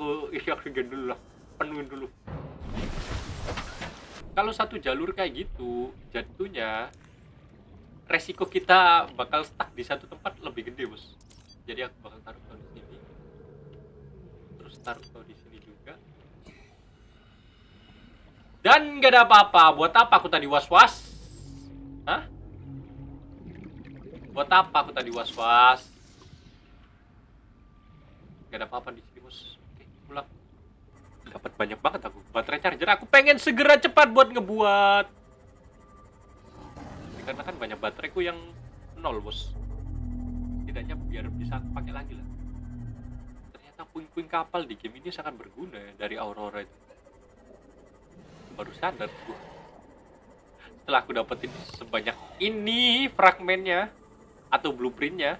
aku isi oksigen dulu lah penuhin dulu. Kalau satu jalur kayak gitu jatuhnya resiko kita bakal stuck di satu tempat lebih gede bos. Jadi aku bakal taruh kau di sini terus taruh kau di sini juga. Dan gak ada apa-apa buat apa aku tadi was-was? Hah? Buat apa aku tadi was-was? Gak ada apa-apa di sini dapat banyak banget aku baterai charger aku pengen segera cepat buat ngebuat. Karena kan banyak bateraiku yang nol bos. Tidaknya biar bisa aku pakai lagi lah. Ternyata puing-puing kapal di game ini sangat berguna ya dari Aurora itu. Baru sadar gua. Setelah aku dapetin sebanyak ini fragmennya atau blueprintnya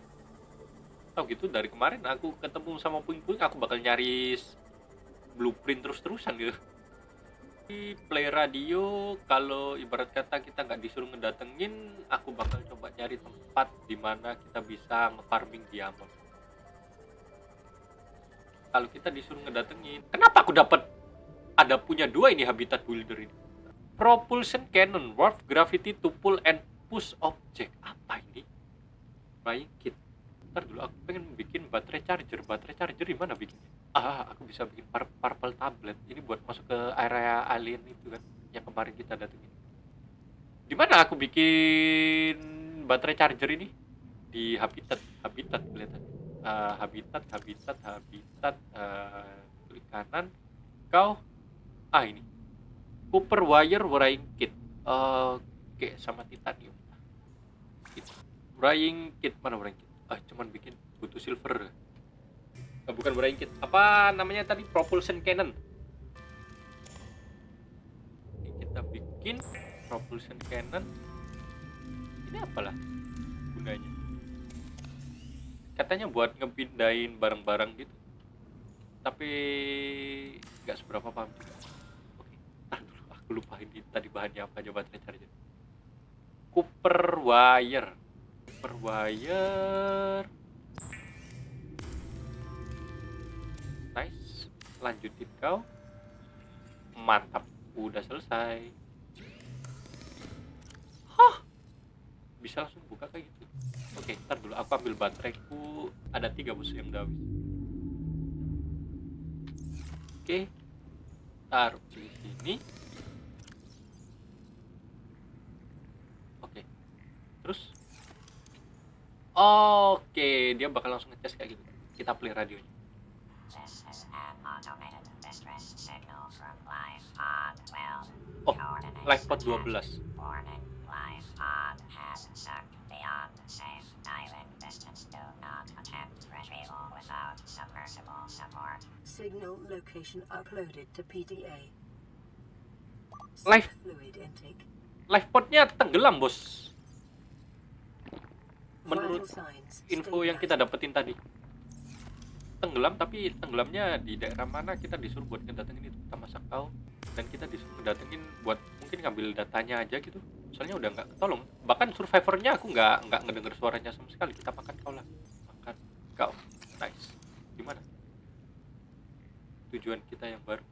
tau gitu dari kemarin aku ketemu sama puing-puing aku bakal nyari s- blueprint terus-terusan gitu. Di play radio kalau ibarat kata kita nggak disuruh ngedatengin aku bakal coba nyari tempat di mana kita bisa nge-farming diamond kalau kita disuruh ngedatengin kenapa aku dapat ada punya dua ini habitat builder ini? Propulsion cannon warp gravity to pull and push object. Apa ini? Flying kit ntar dulu aku pengen bikin baterai charger. Baterai charger di mana bikinnya ah aku bisa bikin par purple tablet. Ini buat masuk ke area alien itu kan yang kemarin kita datengin. Di mana aku bikin baterai charger ini? Di habitat habitat kelihatan Eh, habitat habitat habitat eh, klik kanan. Kau ah ini. Copper wire wiring kit. Oke sama titanium. Kit. Wiring kit mana wiring kit ah cuman bikin butuh silver. Ah, bukan wiring kit apa namanya tadi? Propulsion cannon. Ini kita bikin propulsion cannon. Ini apalah gunanya? Katanya buat ngepindahin barang-barang gitu. Tapi nggak seberapa paham juga. Oke ntar dulu. Aku lupa ini tadi bahannya apa. Aja baterai charger copper wire copper wire nice. Lanjutin kau. Mantap. Udah selesai. Hah? Bisa langsung buka kayak gitu? Oke ntar dulu. Aku ambil bateraiku. Ada tiga bus yang udah habis. Oke. Taruh di sini oke terus oke dia bakal langsung ngecas kayak gitu kita play radionya Pod 12. Oh. 12 Life Pod has sunk beyond safe diving distance. Do not attempt retrieval without submersible support. Signal location uploaded to PDA. Intake. live podnya tenggelam bos menurut info yang kita dapetin tadi. Tenggelam tapi tenggelamnya di daerah mana kita disuruh buat ngedatengin itu? Sama sakau. Dan kita disuruh ngedatengin buat mungkin ngambil datanya aja gitu. Soalnya udah nggak ketolong bahkan survivornya aku nggak nggak ngedenger suaranya sama sekali. Kita makan kau lah. Makan kau. Nice. Gimana? Tujuan kita yang baru.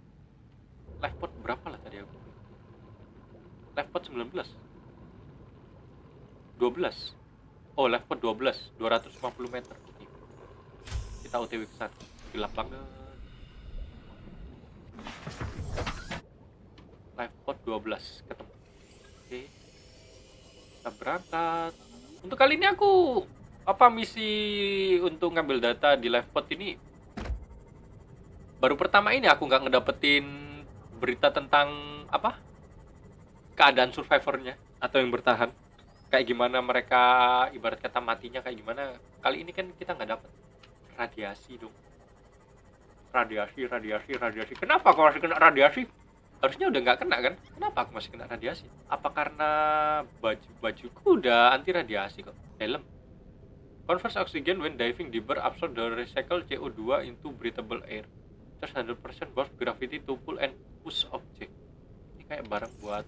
Live pod berapa lah tadi aku? Live pod 19 12 oh pod 12 250 meter. Kita otw ke sana. Gelap banget. Pod 12 ketemu. Oke. Kita berangkat. Untuk kali ini aku apa misi untuk ngambil data di live pod ini? Baru pertama ini aku nggak ngedapetin berita tentang apa keadaan survivornya. Atau yang bertahan kayak gimana mereka ibarat kata matinya kayak gimana. Kali ini kan kita nggak dapet radiasi dong. Radiasi radiasi radiasi. Kenapa aku masih kena radiasi? Harusnya udah nggak kena kan? Kenapa aku masih kena radiasi? Apa karena baju bajuku udah anti radiasi kok? Helm. Converse oxygen when diving deeper absorb the recycle CO2 into breathable air. Terus 100% warp gravity to pull and push object. Ini kayak barang buat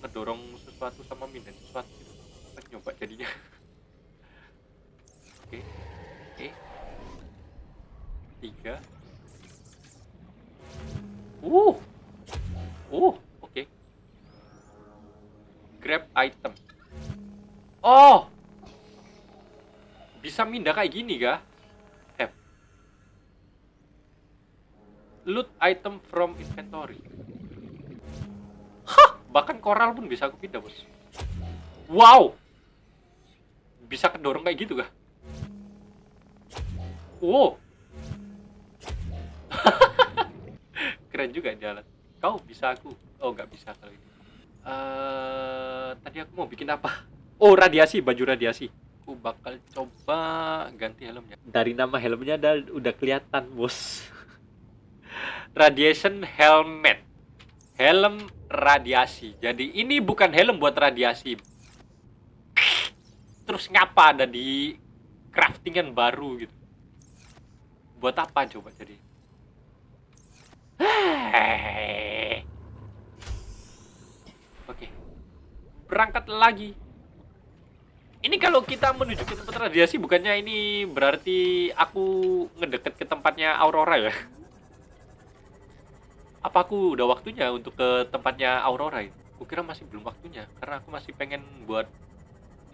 ngedorong sesuatu sama mindahin sesuatu nyoba jadinya oke oke tiga Uh. Uh, oke. Grab item. Oh. Bisa mindah kayak gini kah? Loot item from inventory. Hah, bahkan koral pun bisa aku pindah, Bos. Wow. Bisa kedorong kayak gitu kah? Wow. Keren juga jalan. Kau bisa aku. Oh, nggak bisa kalau ini. Eh, tadi aku mau bikin apa? Oh, radiasi, baju radiasi. Aku bakal coba ganti helmnya. Dari nama helmnya udah, udah kelihatan, Bos. Radiation helmet. Helm radiasi. Jadi ini bukan helm buat radiasi. Terus ngapa ada di craftingan baru gitu? Buat apa coba jadi? Oke. Berangkat lagi. Ini kalau kita menuju ke tempat radiasi bukannya ini berarti aku ngedeket ke tempatnya Aurora ya? Apa aku udah waktunya untuk ke tempatnya Aurora ya? Kukira masih belum waktunya karena aku masih pengen buat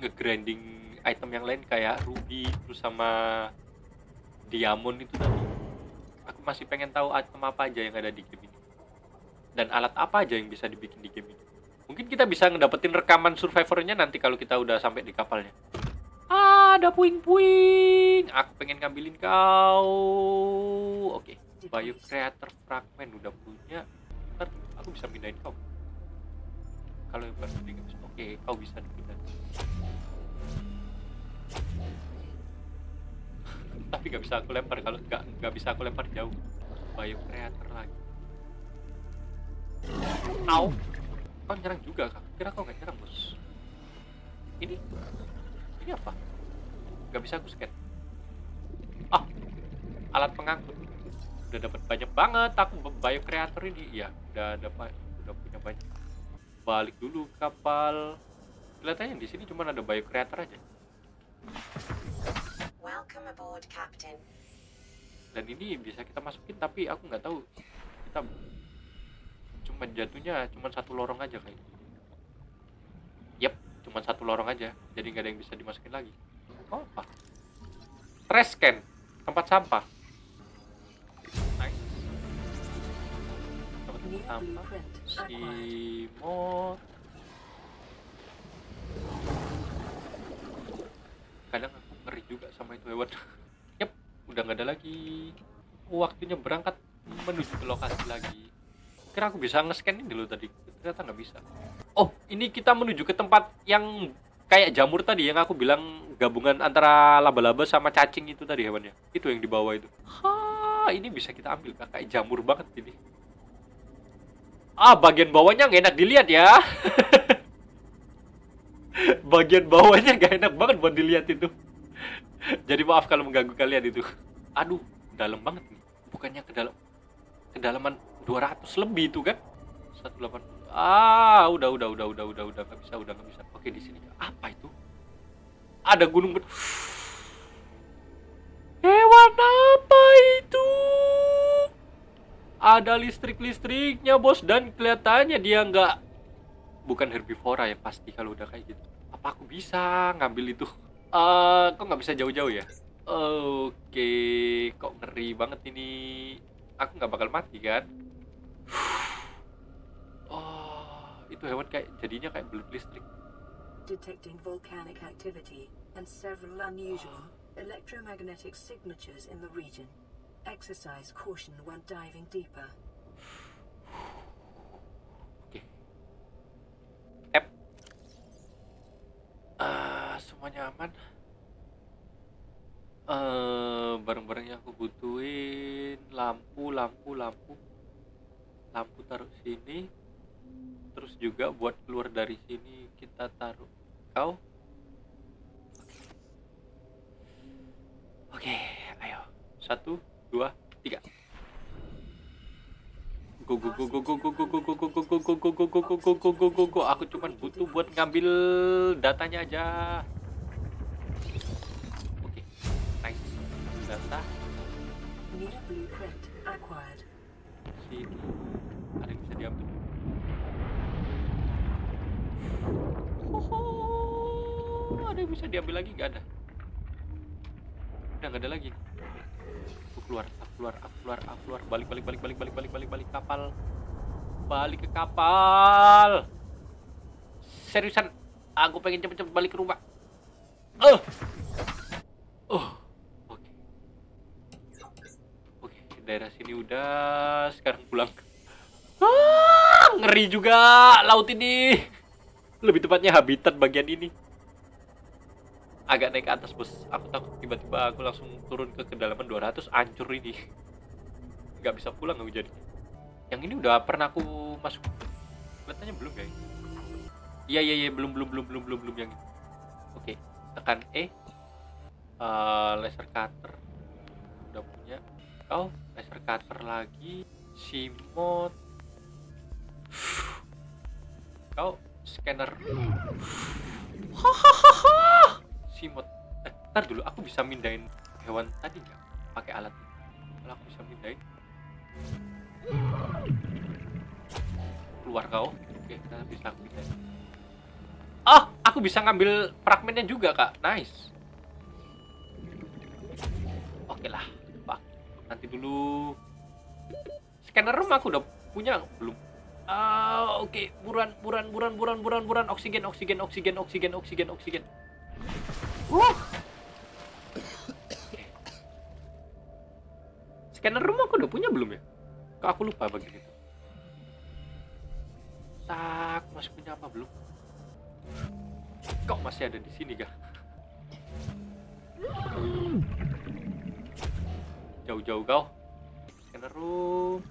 nge-grinding item yang lain kayak ruby terus sama diamond itu tadi. Aku masih pengen tahu item apa aja yang ada di game ini. Dan alat apa aja yang bisa dibikin di game ini. Mungkin kita bisa ngedapetin rekaman survivornya nanti kalau kita udah sampai di kapalnya. Ah, ada puing-puing. Aku pengen ngambilin kau. Oke. Bio Creator Fragment udah punya. Ntar aku bisa pindahin kau. Kalau yang baru. Oke, kau bisa dipindahin. Tapi nggak bisa aku lempar kalau nggak nggak bisa aku lempar jauh. Bio Creator lagi. Au. Kau nyerang juga kak? Kira kau nggak nyerang bos? Ini? Ini apa? Nggak bisa aku scan. Ah, alat pengangkut. Udah dapat banyak banget. Aku bio creator ini, ya udah dapat, udah punya banyak. Balik dulu kapal. Kelihatannya di sini cuma ada bio creator aja. Welcome aboard, Captain. Dan ini bisa kita masukin, tapi aku nggak tahu kita cuma jatuhnya cuma satu lorong aja kayak Yep, cuma satu lorong aja. Jadi nggak ada yang bisa dimasukin lagi. Oh, apa? Trash can, tempat sampah. Nice. Tempat sampah. blueprint acquired. Kadang aku ngeri juga sama itu hewan. Yep, udah nggak ada lagi. Waktunya berangkat menuju ke lokasi lagi. Kira aku bisa nge-scan dulu tadi. Ternyata nggak bisa. Oh, ini kita menuju ke tempat yang kayak jamur tadi yang aku bilang gabungan antara laba-laba sama cacing itu tadi hewannya. Itu yang di bawah itu. Ha, ini bisa kita ambil kayak jamur banget ini. Ah, bagian bawahnya nggak enak dilihat ya. bagian bawahnya nggak enak banget buat dilihat itu. Jadi maaf kalau mengganggu kalian itu. Aduh, dalam banget nih. Bukannya ke dalam kedalaman 200 lebih itu kan? 18 Ah, udah udah udah udah udah udah nggak bisa, udah nggak bisa. Oke, di sini. Apa itu? Ada gunung ber- Hewan apa itu? Ada listrik-listriknya, Bos, dan kelihatannya dia nggak bukan herbivora ya pasti kalau udah kayak gitu. Apa aku bisa ngambil itu? Eh, kok nggak bisa jauh-jauh ya? Oke, kok ngeri banget ini. Aku nggak bakal mati kan? Oh, itu hewan kayak jadinya kayak belut listrik. Detecting volcanic activity and several unusual electromagnetic signatures in the region. Exercise caution when diving deeper. Oke. Tap. Ah, semuanya aman. Eh, barang-barang yang aku butuhin, lampu, lampu, lampu. Lampu taruh sini. Terus juga buat keluar dari sini kita taruh kau. Oke, ayo. Satu, dua, tiga. Go go go go go go go go go go go go go go go go aku cuman butuh buat ngambil datanya aja data sini. Ada yang bisa diambil. Hoho, ada yang bisa diambil lagi? Nggak ada. Udah nggak ada lagi. Aku keluar aku keluar aku keluar aku keluar. Balik balik balik balik balik balik balik balik. Kapal. Balik ke kapal. Seriusan aku pengen cepet-cepet balik ke rumah. Oh oh oke oke daerah sini udah sekarang pulang. Ah, ngeri juga laut ini. Lebih tepatnya habitat bagian ini. Agak naik ke atas bos. Aku takut tiba-tiba aku langsung turun ke kedalaman 200 hancur ini. Nggak bisa pulang aku jadi. Yang ini udah pernah aku masuk. Kelihatannya belum guys iya iya iya belum belum belum belum belum belum yang ini. Oke tekan E. Eh, laser cutter. Udah punya. Oh laser cutter lagi simot kau scanner. Hahaha eh, ntar dulu aku bisa mindahin hewan tadi nggak? Pakai alat. Kalau aku bisa mindahin. Keluar kau. Oke kita bisa aku mindahin. Oh aku bisa ngambil fragmennya juga kak. Nice. Oke lah nanti dulu. Scanner room aku udah punya belum. Ah, oke. Buruan buruan buruan buruan buruan buruan. Oksigen oksigen oksigen oksigen oksigen oksigen. Oke. scanner room aku udah punya belum ya? Kok aku lupa bagian itu. Tak masih punya apa belum? Kok masih ada di sini kah jauh-jauh kau. Aku.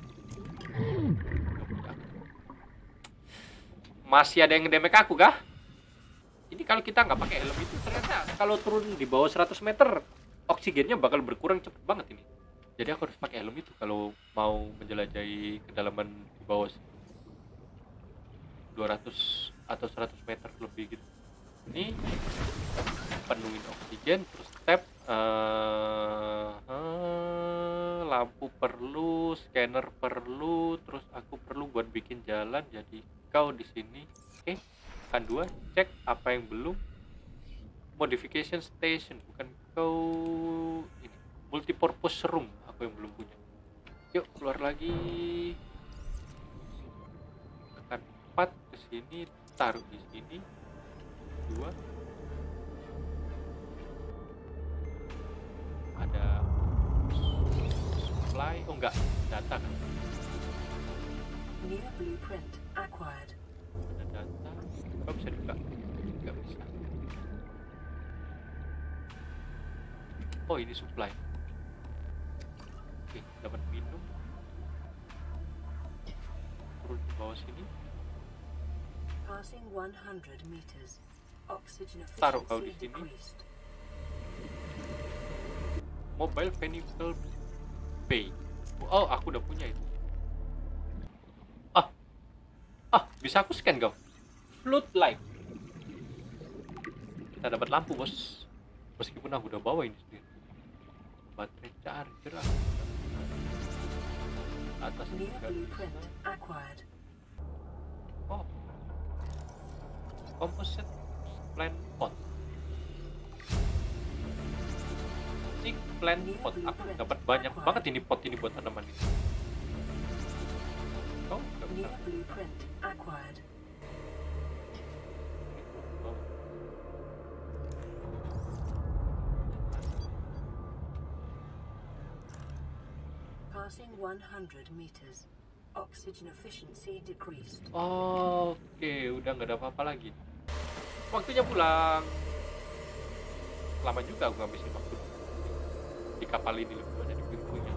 masih ada yang ngedemek aku kah? Ini kalau kita nggak pakai helm itu ternyata kalau turun di bawah 100 meter oksigennya bakal berkurang cepet banget ini. Jadi aku harus pakai helm itu kalau mau menjelajahi kedalaman di bawah 200 atau 100 meter lebih gitu. Ini penuhin oksigen terus tap eh, eh, lampu perlu scanner perlu terus aku perlu buat bikin jalan jadi kau di sini. Oke kan dua cek apa yang belum. Modification station bukan kau ini multipurpose room aku yang belum punya. Yuk keluar lagi. Tekan 4 ke sini taruh di sini. Dua supply oh enggak. Data kan New blueprint acquired. ada data. Kok bisa dibuka. Nggak bisa. Oh ini supply. Oke dapat minum. Turun ke bawah sini. Passing 100 meters. Oxygen Taruh kau di sini. mobile vehicle bay oh aku udah punya itu. Ah. Ah bisa aku scan kau flood light. Kita dapat lampu bos. Meskipun aku udah bawa ini sendiri. Baterai charger ah. atas juga. Oh. Composite plant pot ini plant pot aku dapat banyak banget ini pot ini buat tanaman ini oh nggak bisa. Oh. Passing 100 meters. Oxygen efficiency decreased. Oke, udah nggak ada apa-apa lagi. Waktunya pulang. Lama juga aku ngabisin waktu kapal ini lebih banyak di pintunya.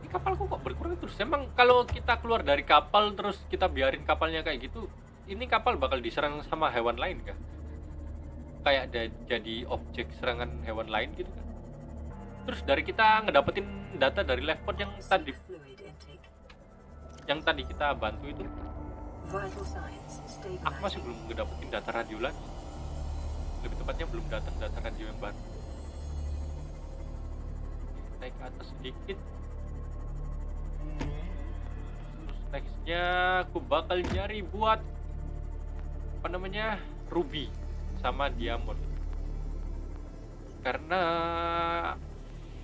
Ini kapalku kok berkurang terus. Emang kalau kita keluar dari kapal terus kita biarin kapalnya kayak gitu, ini kapal bakal diserang sama hewan lain kah? Kayak ada jadi objek serangan hewan lain gitu kan? Terus dari kita ngedapetin data dari pod yang tadi yang tadi kita bantu itu aku masih belum ngedapetin data radio lagi lebih tepatnya belum datang data radio yang baru. Naik ke atas sedikit. Terus nextnya aku bakal nyari buat apa namanya ruby sama diamond. Karena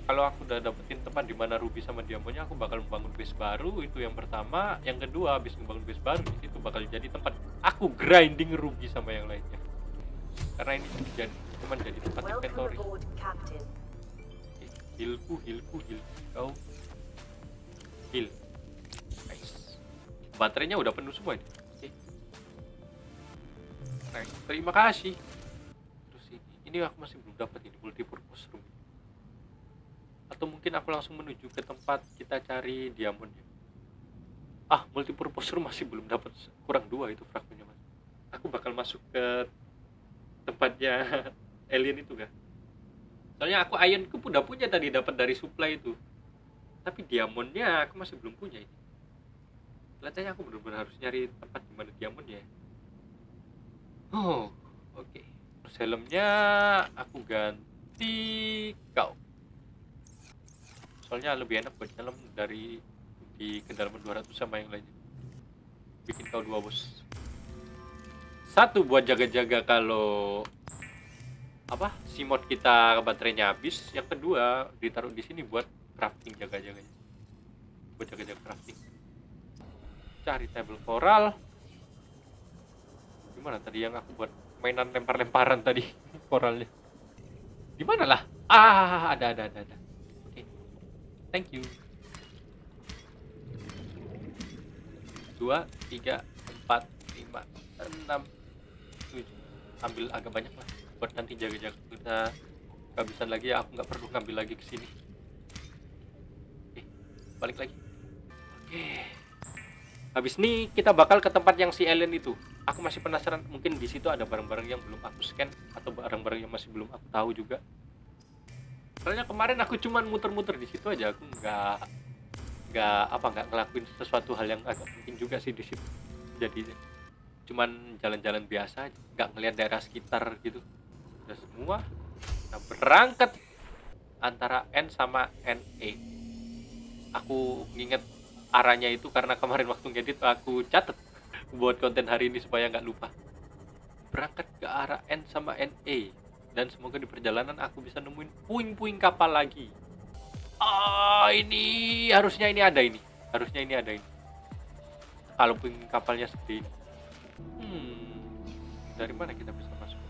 kalau aku udah dapetin tempat di mana ruby sama diamondnya aku bakal membangun base baru itu yang pertama. Yang kedua habis membangun base baru itu bakal jadi tempat aku grinding ruby sama yang lainnya karena ini jadi cuman jadi tempat inventory. Oke, healku healku heal kau. Heal nice. Baterainya udah penuh semua ini. Oke nice. Terima kasih. Terus ini. Ini aku masih belum dapat ini multipurpose room. Atau mungkin aku langsung menuju ke tempat kita cari diamond ya? Ah multipurpose room masih belum dapat. Kurang dua itu fragmennya mas. Aku bakal masuk ke tempatnya alien itu kan. Soalnya aku ironku udah punya tadi dapat dari supply itu. Tapi diamondnya aku masih belum punya ini. Kelihatannya aku benar-benar harus nyari tempat di mana diamondnya ya. oh oke. Terus helmnya aku ganti kau. Soalnya lebih enak buat helm dari di kedalaman 200 sama yang lainnya. Bikin kau dua bos satu buat jaga-jaga kalau apa si mod kita baterainya habis. Yang kedua ditaruh di sini buat crafting jaga-jaganya. Buat jaga-jaga crafting. Cari table coral. Gimana tadi yang aku buat? Mainan lempar-lemparan tadi koralnya di mana lah? Ah ada ada ada ada. Oke. Thank you. Dua tiga empat lima enam ambil agak banyak lah. Buat nanti jaga-jaga kita kehabisan lagi ya aku nggak perlu ngambil lagi ke sini. Oke balik lagi. Oke. Habis ini kita bakal ke tempat yang si alien itu. Aku masih penasaran mungkin di situ ada barang-barang yang belum aku scan atau barang-barang yang masih belum aku tahu juga. Soalnya kemarin aku cuman muter-muter di situ aja aku nggak nggak apa nggak ngelakuin sesuatu hal yang agak penting juga sih di situ. Jadi cuman jalan-jalan biasa nggak ngelihat daerah sekitar gitu. Udah semua nah berangkat antara N sama NE aku nginget arahnya itu karena kemarin waktu ngedit aku catet buat konten hari ini supaya nggak lupa. Berangkat ke arah N sama NE dan semoga di perjalanan aku bisa nemuin puing-puing kapal lagi. Ah ini harusnya ini ada ini. Harusnya ini ada ini. Kalau puing kapalnya ini hmm dari mana kita bisa masuk?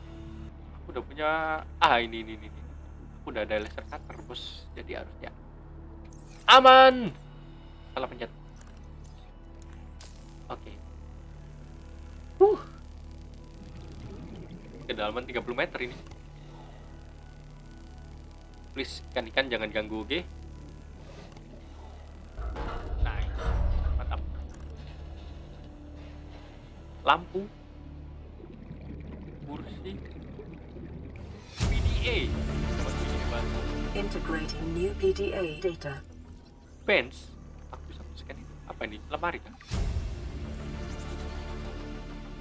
Aku udah punya ah ini ini ini, aku udah ada laser cutter bos. Jadi harusnya aman. Salah pencet. Oke. Uh kedalaman 30 meter ini. Please ikan-ikan jangan ganggu oke? nice lampu kursi PDA Integrating new PDA data. bench. Aku bisa masukkan itu. Apa ini? Lemari kan?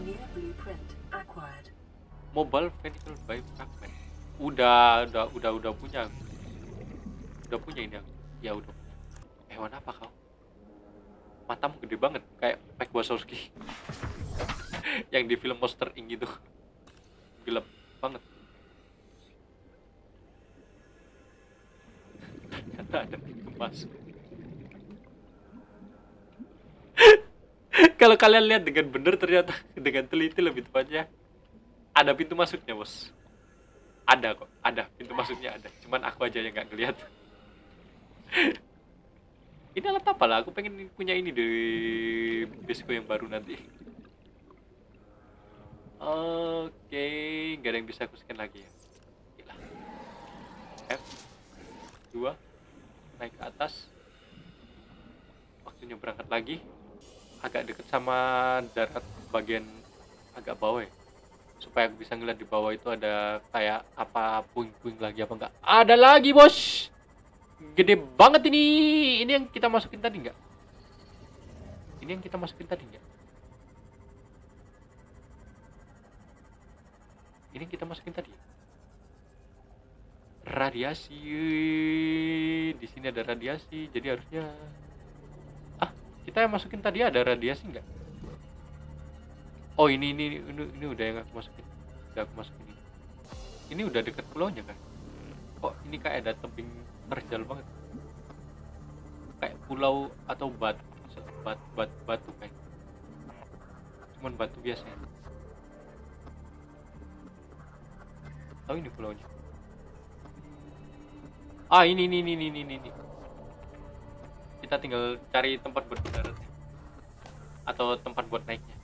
New blueprint acquired. mobile vehicle by fragment. Udah udah udah udah punya. Udah punya ini aku. ya udah hewan apa kau? Matamu gede banget kayak Mike Wazowski yang di film Monster Inc itu gelap banget. Ternyata ada pintu masuk. Kalau kalian lihat dengan benar ternyata dengan teliti lebih tepatnya ada pintu masuknya bos. Ada kok ada. Pintu masuknya ada. Cuman aku aja yang nggak ngeliat ini alat apa lah? Aku pengen punya ini di baseku yang baru nanti oke nggak ada yang bisa aku scan lagi ya. Lah. F 2 naik ke atas. Waktunya berangkat lagi. Agak deket sama darat bagian agak bawah ya. Supaya aku bisa ngeliat di bawah itu ada kayak apa puing-puing lagi apa enggak ada lagi bos! Gede banget ini. Ini yang kita masukin tadi enggak ini yang kita masukin tadi enggak ini kita masukin tadi. Radiasi. Di sini ada radiasi jadi harusnya. Ah kita yang masukin tadi ada radiasi nggak? Oh ini ini ini, ini udah yang aku masukin. Udah aku masukin ini. Ini udah deket pulaunya kan kok ini kayak ada tebing terjal banget? Kayak pulau atau batu bat, bat, batu kayak. Cuman batu biasa tahu ini pulaunya ah ini ini ini ini ini, kita tinggal cari tempat buat mendaratnya atau tempat buat naiknya